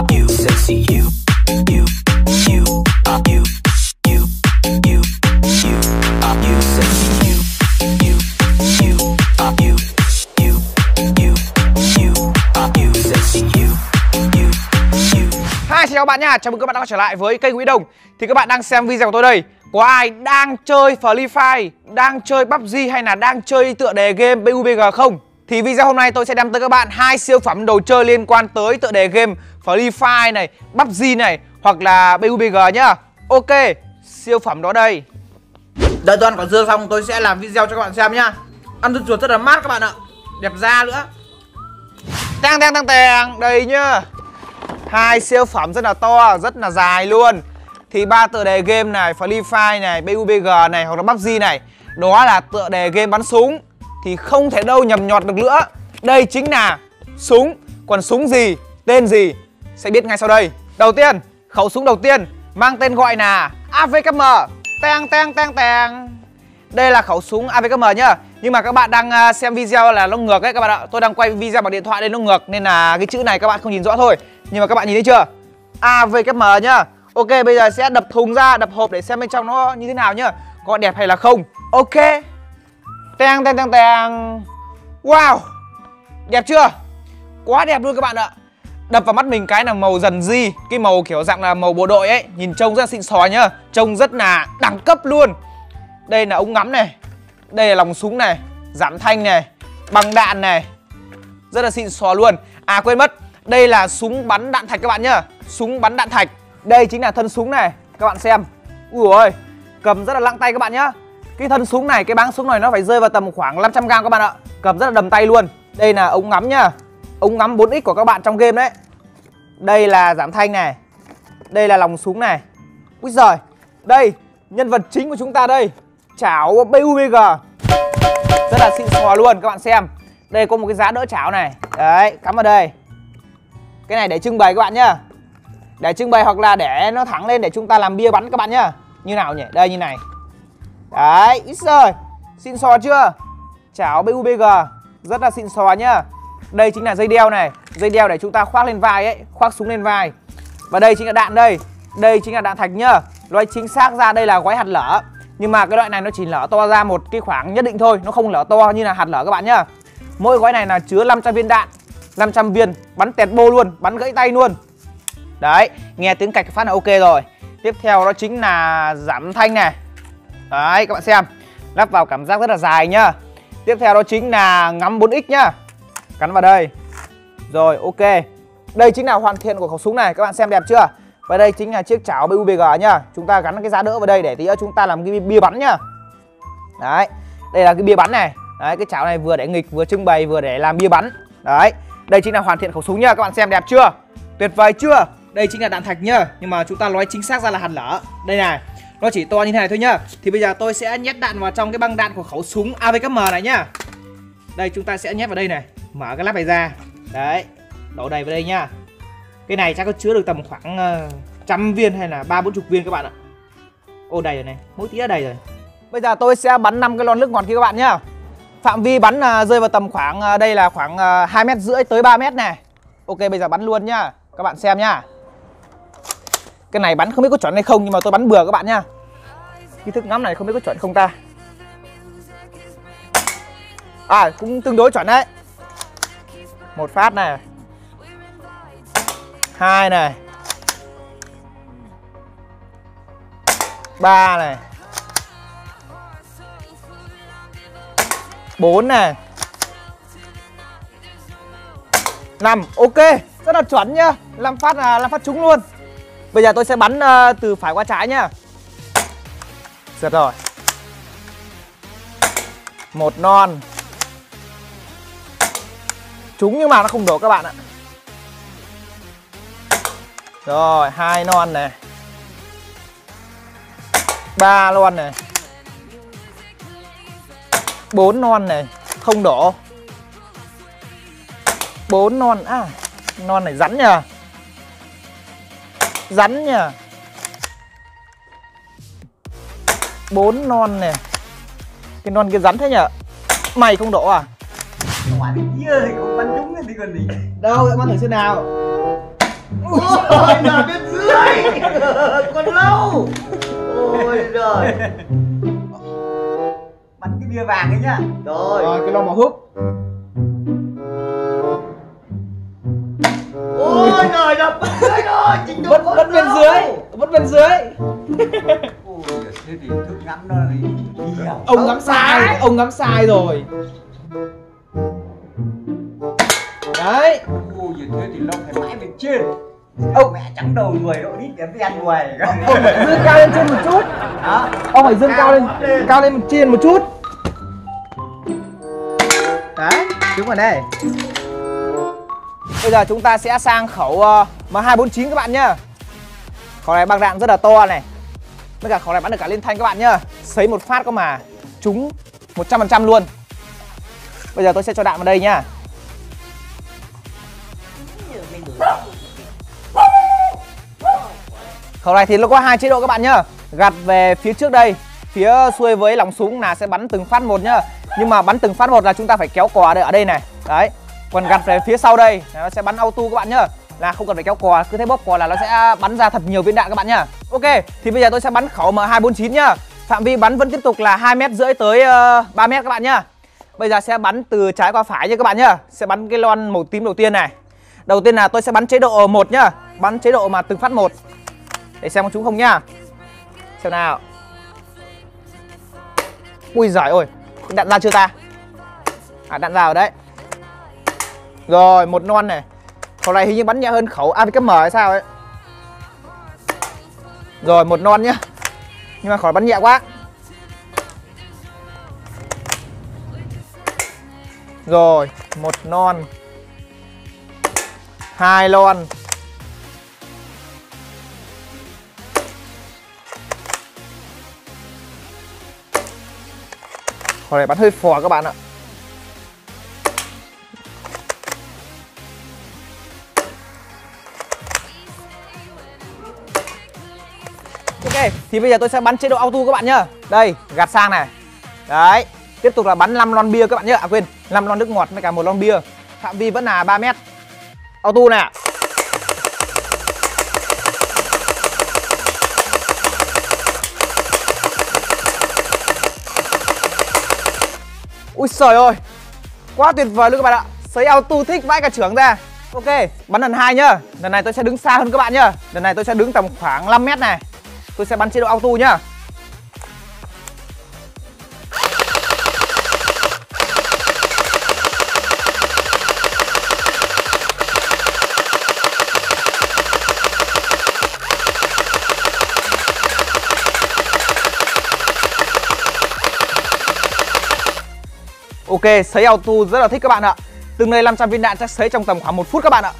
are chào các bạn nha, chào mừng các bạn đã trở lại với kênh quỹ Đồng. Thì các bạn đang xem video của tôi đây. Có ai đang chơi Free Fire, đang chơi PUBG hay là đang chơi tựa đề game PUBG không? Thì video hôm nay tôi sẽ đem tới các bạn hai siêu phẩm đồ chơi liên quan tới tựa đề game Free Fire này, PUBG này hoặc là PUBG nhá. Ok, siêu phẩm đó đây. Đợi tôi ăn quả dưa xong tôi sẽ làm video cho các bạn xem nhá. Ăn dưa chuột rất là mát các bạn ạ. Đẹp da nữa. Tang tang tang tang. Đây nhá. Hai siêu phẩm rất là to, rất là dài luôn. Thì ba tựa đề game này, Free Fire này, PUBG này hoặc là PUBG này Đó là tựa đề game bắn súng thì không thể đâu nhầm nhọt được nữa. Đây chính là súng. Còn súng gì, tên gì Sẽ biết ngay sau đây. Đầu tiên, khẩu súng đầu tiên Mang tên gọi là AVKM Tang tang tang tang Đây là khẩu súng AVKM nhá. Nhưng mà các bạn đang à, xem video là nó ngược ấy các bạn ạ. Tôi đang quay video bằng điện thoại nên nó ngược Nên là cái chữ này các bạn không nhìn rõ thôi. Nhưng mà các bạn nhìn thấy chưa? AVKM nhá. Ok bây giờ sẽ đập thùng ra, đập hộp để xem bên trong nó như thế nào nhá. Có đẹp hay là không? Ok. Teng teng teng teng. Wow, Đẹp chưa? Quá đẹp luôn các bạn ạ. Đập vào mắt mình cái là màu dần di, Cái màu kiểu dạng là màu bộ đội ấy. Nhìn trông rất là xịn sò nhá. Trông rất là đẳng cấp luôn. Đây là ống ngắm này, đây là lòng súng này, Giảm thanh này Bằng đạn này. Rất là xịn sò luôn. À quên mất, Đây là súng bắn đạn thạch các bạn nhá. Súng bắn đạn thạch. Đây chính là thân súng này, Các bạn xem. Ui ôi, Cầm rất là lặng tay các bạn nhá. Cái thân súng này, Cái báng súng này nó phải rơi vào tầm khoảng 500 g các bạn ạ. Cầm rất là đầm tay luôn. Đây là ống ngắm nhá Ống ngắm 4x của các bạn trong game đấy. Đây là giảm thanh này. Đây là lòng súng này. Úi giời. Đây, Nhân vật chính của chúng ta đây. Chảo PUBG Rất là xịn sò luôn, các bạn xem. Đây có một cái giá đỡ chảo này. Đấy, cắm vào đây. Cái này để trưng bày các bạn nhá. Để trưng bày hoặc là để nó thẳng lên để chúng ta làm bia bắn các bạn nhá. Như nào nhỉ? Đây, như này. Đấy, ít rồi. Xịn xò chưa? Chảo BUBG Rất là xịn xò nhá. Đây chính là dây đeo này. Dây đeo để chúng ta khoác lên vai ấy, Khoác súng lên vai. Và đây chính là đạn đây. Đây chính là đạn thạch nhá. Nói chính xác ra đây là gói hạt lở. Nhưng mà cái loại này nó chỉ lở to ra một cái khoảng nhất định thôi. Nó không lở to như là hạt lở các bạn nhá. Mỗi gói này là chứa 500 viên đạn 500 viên bắn tẹt bô luôn, Bắn gãy tay luôn. Đấy, nghe tiếng cạch phát là ok rồi. Tiếp theo đó chính là giảm thanh này. Đấy, các bạn xem. Lắp vào cảm giác rất là dài nhá. Tiếp theo đó chính là ngắm 4x nhá. Cắn vào đây. Rồi, ok. Đây chính là hoàn thiện của khẩu súng này, Các bạn xem đẹp chưa? Và đây chính là chiếc chảo BUBG nhá. Chúng ta gắn cái giá đỡ vào đây để tí nữa chúng ta làm cái bia bắn nhá. Đấy, Đây là cái bia bắn này. Đấy, cái chảo này vừa để nghịch, vừa trưng bày, vừa để làm bia bắn. Đấy, Đây chính là hoàn thiện khẩu súng nhá, Các bạn xem đẹp chưa? Tuyệt vời chưa? Đây chính là đạn thạch nhá. Nhưng mà chúng ta nói chính xác ra là hạt lở. Đây này. Nó chỉ to như thế này thôi nhá. Thì bây giờ tôi sẽ nhét đạn vào trong cái băng đạn của khẩu súng AVKM này nhá. Đây, chúng ta sẽ nhét vào đây này. Mở cái lắp này ra. Đấy, Đổ đầy vào đây nhá. Cái này chắc có chứa được tầm khoảng ờ, trăm viên hay là ba, bốn chục viên các bạn ạ. Ô, đầy rồi này. Mỗi tí đã đầy rồi. Bây giờ tôi sẽ bắn năm cái lon nước ngọt kia các bạn nhá. Phạm vi bắn ờ, rơi vào tầm khoảng ờ, đây là khoảng hai mét rưỡi tới 3 mét này. Ok, bây giờ bắn luôn nhá. Các bạn xem nhá cái này bắn không biết có chuẩn hay không, nhưng mà tôi bắn bừa các bạn nhá. Cái thức ngắm này không biết có chuẩn không ta? À cũng tương đối chuẩn đấy. Một phát này. Hai này. Ba này. Bốn này. Năm. Ok, rất là chuẩn nhá. Làm phát là làm phát trúng luôn bây giờ tôi sẽ bắn uh, từ phải qua trái nhá Sượt rồi một non trúng nhưng mà nó không đổ các bạn ạ rồi, hai non này. ba non này. bốn non này, không đổ. bốn non à, non này rắn nhờ. Rắn nhờ. bốn non này. Cái non kia rắn thế nhở? Mày không đổ à? Quả kia thì không bắn trúng thì còn gì Đâu, bắn thử xem nào Ôi là bên dưới Còn lâu Ôi trời Bắn cái bia vàng ấy nhá Rồi Rồi cái lon màu húp Ôi ôi. trời đập bên dưới rồi độ vẫn vẫn bên dưới vẫn bên dưới. Ôi thế thì thức ngắm nó là ông ngắm sai ông ngắm sai rồi. Đấy. Ôi thế thì nó phải mãi bên trên. Ông- mẹ trắng đầu người độ đít cái ven ngoài. Ông phải dương cao lên trên một chút. Đó ông phải dương cao lên Cao lên. trên một chút. Đấy trúng vào đây bây giờ chúng ta sẽ sang khẩu ờ, uh, M249 các bạn nhá. Khẩu này băng đạn rất là to này. Với cả khẩu này bắn được cả liên thanh các bạn nhá. Sấy một phát có mà. Trúng 100% luôn. Bây giờ tôi sẽ cho đạn vào đây nhá. Khẩu này thì nó có hai chế độ các bạn nhá. Gạt về phía trước đây Phía xuôi với lòng súng là sẽ bắn từng phát một nhá. Nhưng mà bắn từng phát một là chúng ta phải kéo cò ở đây này. Đấy. Còn gạt về phía sau đây là nó sẽ bắn auto các bạn nhá. Là không cần phải kéo cò Cứ thế bóp cò là nó sẽ bắn ra thật nhiều viên đạn các bạn nhá. Ok Thì bây giờ tôi sẽ bắn khẩu M249 nhá. Phạm vi bắn vẫn tiếp tục là 2 mét rưỡi tới ờ, uh, 3 mét các bạn nhá. Bây giờ sẽ bắn từ trái qua phải nha các bạn nhá. Sẽ bắn cái lon màu tím đầu tiên này. Đầu tiên là tôi sẽ bắn chế độ 1 nhá. Bắn chế độ mà từng phát một. Để xem có trúng không nhá. Xem nào. Ui giỏi ơi Đạn ra chưa ta? À đạn vào đấy. Rồi, một non này. Khẩu này hình như bắn nhẹ hơn khẩu AVKM hay sao ấy. Rồi, một non nhá. Nhưng mà khẩu bắn nhẹ quá. Rồi, một non. Hai lon. Khẩu này bắn hơi phò các bạn ạ. Ok, thì bây giờ tôi sẽ bắn chế độ auto các bạn nhá. Đây, gạt sang này. Đấy, tiếp tục là bắn 5 lon bia các bạn nhá. À quên, 5 lon nước ngọt với cả một lon bia. Phạm vi vẫn là 3 mét. Auto này Ui trời ơi Quá tuyệt vời luôn các bạn ạ. Sấy auto thích vãi cả trưởng ra. Ok bắn lần hai nhá. Lần này tôi sẽ đứng xa hơn các bạn nhá. Lần này tôi sẽ đứng tầm khoảng 5 mét này. Tôi sẽ bắn chế độ auto nhá. Ok, sấy auto rất là thích các bạn ạ. Từng này 500 viên đạn chắc sấy trong tầm khoảng 1 phút các bạn ạ.